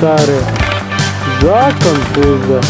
Да, старый. Закон пузо.